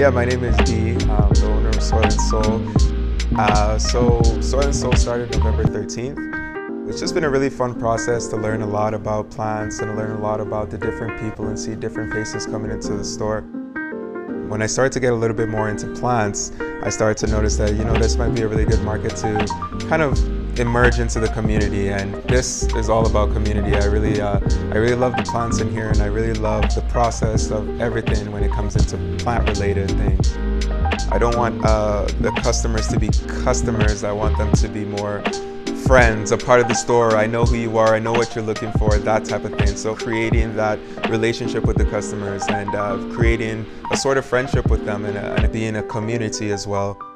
Yeah, my name is D, I'm the owner of Soil and Soul. Uh, so Soil and Soul started November 13th. It's just been a really fun process to learn a lot about plants and learn a lot about the different people and see different faces coming into the store. When I started to get a little bit more into plants, I started to notice that, you know, this might be a really good market to kind of emerge into the community and this is all about community. I really, uh, I really love the plants in here and I really love the process of everything when it comes into plant related things. I don't want uh, the customers to be customers, I want them to be more friends, a part of the store. I know who you are, I know what you're looking for, that type of thing. So creating that relationship with the customers and uh, creating a sort of friendship with them and, uh, and being a community as well.